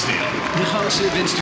Barksdale, the house of Instagram.